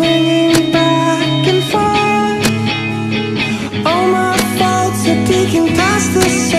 swinging back and forth. All my faults are peeking past the sun